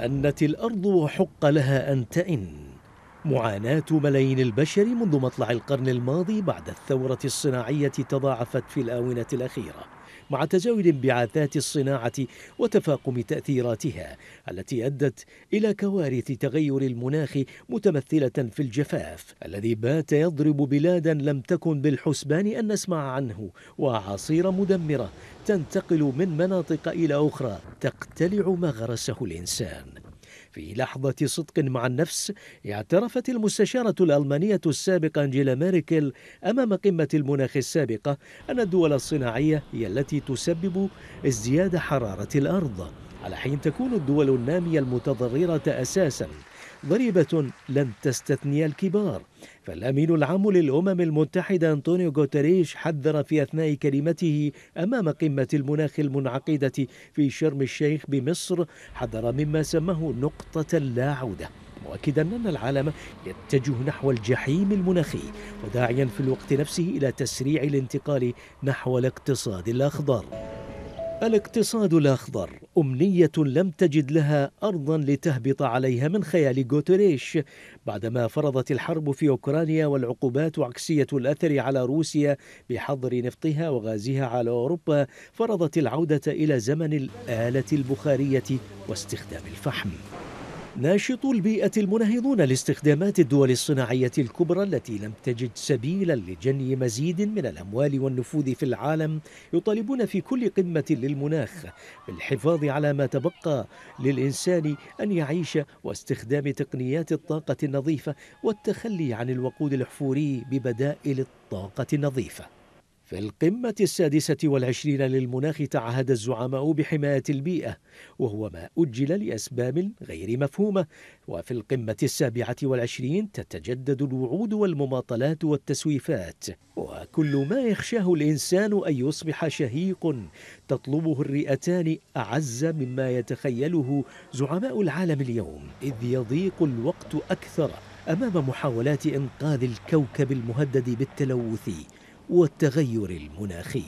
أنت الأرض وحق لها أن تئن. معاناة ملايين البشر منذ مطلع القرن الماضي بعد الثورة الصناعية تضاعفت في الآونة الأخيرة. مع تزايد انبعاثات الصناعة وتفاقم تأثيراتها التي أدت إلى كوارث تغير المناخ متمثلة في الجفاف الذي بات يضرب بلادا لم تكن بالحسبان أن نسمع عنه وأعاصير مدمرة تنتقل من مناطق إلى أخرى تقتلع ما غرسه الإنسان. في لحظة صدق مع النفس اعترفت المستشارة الألمانية السابقة أنجيلا ميركل أمام قمة المناخ السابقة أن الدول الصناعية هي التي تسبب ازدياد حرارة الأرض على حين تكون الدول النامية المتضررة أساساً. ضريبة لن تستثني الكبار. فالأمين العام للأمم المتحدة أنطونيو غوتريش حذر في أثناء كلمته أمام قمة المناخ المنعقدة في شرم الشيخ بمصر حذر مما سماه نقطة لا عودة مؤكدا أن العالم يتجه نحو الجحيم المناخي وداعيا في الوقت نفسه إلى تسريع الانتقال نحو الاقتصاد الأخضر. الاقتصاد الأخضر. أمنية لم تجد لها أرضا لتهبط عليها من خيال غوتريش بعدما فرضت الحرب في أوكرانيا والعقوبات عكسية الأثر على روسيا بحظر نفطها وغازها على أوروبا فرضت العودة إلى زمن الآلة البخارية واستخدام الفحم. ناشطو البيئة المناهضون لاستخدامات الدول الصناعية الكبرى التي لم تجد سبيلا لجني مزيد من الأموال والنفوذ في العالم يطالبون في كل قمة للمناخ بالحفاظ على ما تبقى للإنسان أن يعيش واستخدام تقنيات الطاقة النظيفة والتخلي عن الوقود الأحفوري ببدائل الطاقة النظيفة. في القمة السادسة والعشرين للمناخ تعهد الزعماء بحماية البيئة وهو ما أجل لأسباب غير مفهومة. وفي القمة السابعة والعشرين تتجدد الوعود والمماطلات والتسويفات وكل ما يخشاه الإنسان أن يصبح شهيق تطلبه الرئتان أعز مما يتخيله زعماء العالم اليوم إذ يضيق الوقت أكثر أمام محاولات إنقاذ الكوكب المهدد بالتلوث. والتغير المناخي.